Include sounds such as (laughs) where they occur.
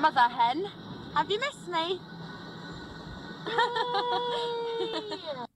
Mother hen, have you missed me? (laughs)